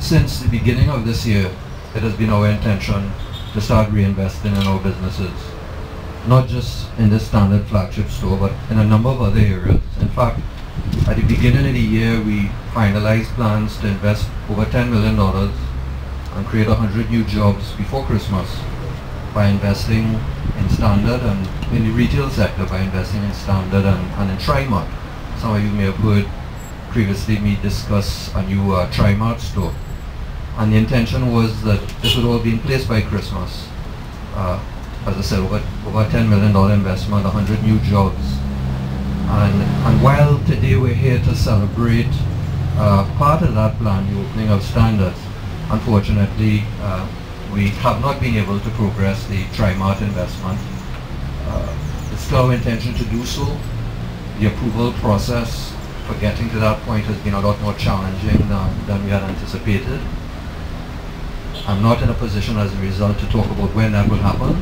since the beginning of this year, it has been our intention to start reinvesting in our businesses. Not just in this standard flagship store, but in a number of other areas. In fact, at the beginning of the year, we finalized plans to invest over $10 million and create 100 new jobs before Christmas by investing in standard and in the retail sector by investing in standard and, and in Trimart. Some of you may have heard previously me discuss a new uh, Trimart store. And the intention was that this would all be in place by Christmas. Uh, as I said, over, over $10 million investment, 100 new jobs. And, and while today we're here to celebrate uh, part of that plan, the opening of standards, unfortunately, uh, we have not been able to progress the Trimart investment. Uh, it's still our intention to do so. The approval process for getting to that point has been a lot more challenging than, than we had anticipated. I'm not in a position as a result to talk about when that will happen.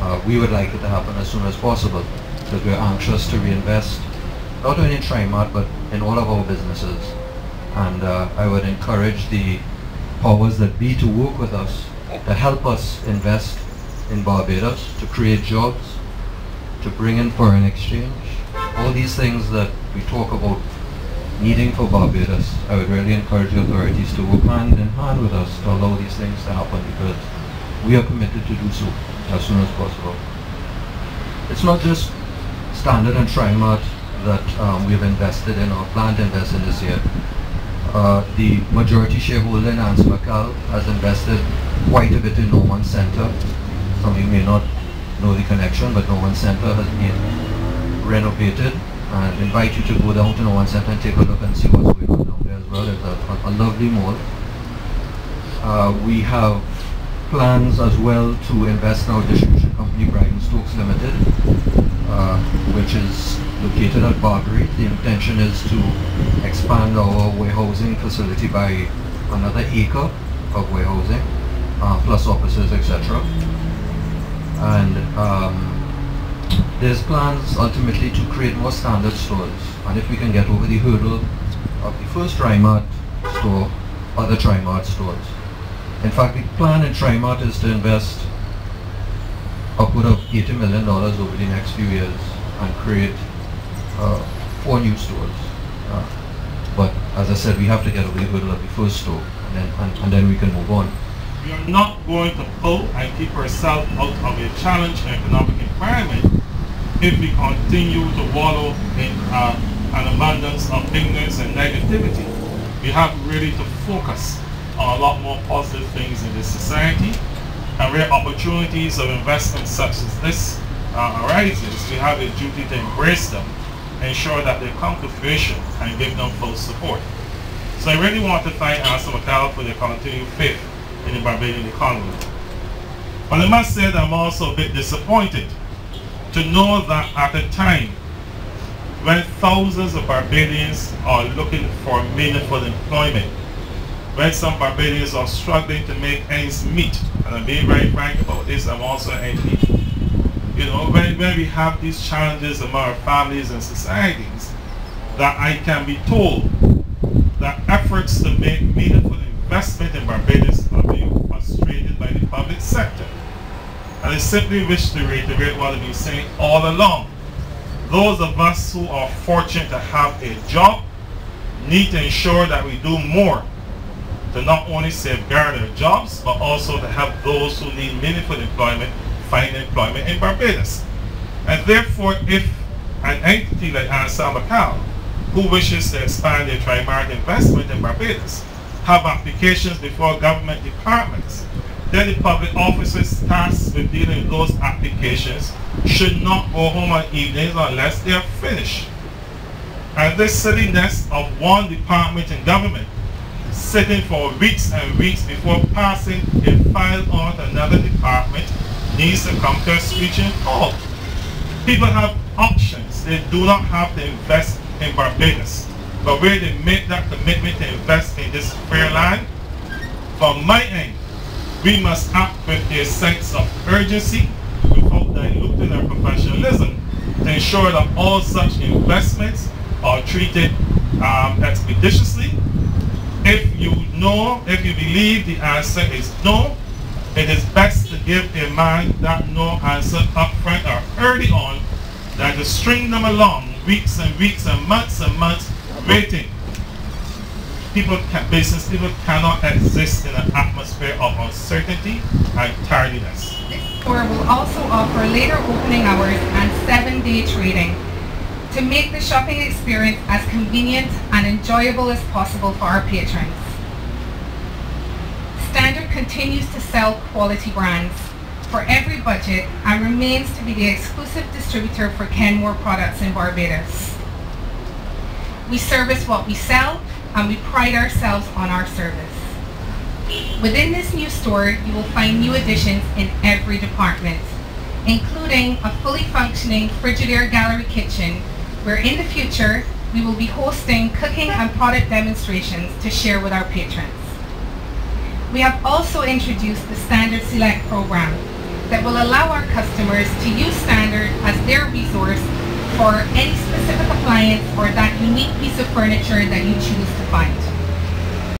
Uh, we would like it to happen as soon as possible because we're anxious to reinvest not only in Trimart but in all of our businesses. And uh, I would encourage the powers that be to work with us to help us invest in Barbados, to create jobs, to bring in foreign exchange, all these things that we talk about needing for Barbados, I would really encourage the authorities to work hand in hand with us to allow these things to happen because we are committed to do so as soon as possible. It's not just Standard and Trimart that um, we have invested in or plan to invest in this year. Uh, the majority shareholder in ANSA McAL has invested quite a bit in Norman Center. Some of you may not know the connection, but Norman Center has been renovated and invite you to go down to Center and take a look and see what's going on down there as well. It's a, a, a lovely mall. Uh, we have plans as well to invest in our distribution company, Brydens Stokes Limited, uh, which is located at Barbary. The intention is to expand our warehousing facility by another acre of warehousing, uh, plus offices, etc. And um, there's plans ultimately to create more standard stores. And if we can get over the hurdle of the first Trimart store, other Trimart stores. In fact, the plan in Trimart is to invest upward of $80 million over the next few years and create uh, four new stores. Uh, but as I said, we have to get over the hurdle of the first store and then, and, and then we can move on. We are not going to pull and keep ourselves out of a challenging economic environment if we continue to wallow in uh, an abundance of ignorance and negativity. We have really to focus on a lot more positive things in this society and where opportunities of investment such as this uh, arises, we have a duty to embrace them, ensure that they come to fruition and give them full support. So I really want to thank ANSA McAL for their continued faith in the Barbadian economy. But I must say that I'm also a bit disappointed to know that at a time when thousands of Barbadians are looking for meaningful employment, when some Barbadians are struggling to make ends meet, and I'm being very frank about this, I'm also an MP. You know, when, when we have these challenges among our families and societies, that I can be told that efforts to make meaningful investment in Barbados are being frustrated by the public sector. I simply wish to reiterate what I've been saying all along. Those of us who are fortunate to have a job need to ensure that we do more to not only safeguard our jobs, but also to help those who need meaningful employment find employment in Barbados. And therefore, if an entity like ANSA McAL, who wishes to expand their Trimart investment in Barbados, have applications before government departments then the public officers tasked with dealing with those applications should not go home on evenings unless they are finished. And this silliness of one department in government sitting for weeks and weeks before passing a file on to another department needs to come to a screeching halt. People have options. They do not have to invest in Barbados. But where they make that commitment to invest in this fair land, from my end, we must act with a sense of urgency without diluting our professionalism to ensure that all such investments are treated um, expeditiously, If you know, if you believe the answer is no, it is best to give a man that no answer up front or early on than to string them along weeks and weeks and months and months waiting. People can, business people cannot exist in an of uncertainty and tardiness. This store will also offer later opening hours and seven-day trading to make the shopping experience as convenient and enjoyable as possible for our patrons. Standard continues to sell quality brands for every budget and remains to be the exclusive distributor for Kenmore products in Barbados. We service what we sell and we pride ourselves on our service. Within this new store, you will find new additions in every department, including a fully functioning Frigidaire gallery kitchen where in the future we will be hosting cooking and product demonstrations to share with our patrons. We have also introduced the Standard Select program that will allow our customers to use Standard as their resource for any specific appliance or that unique piece of furniture that you choose to find.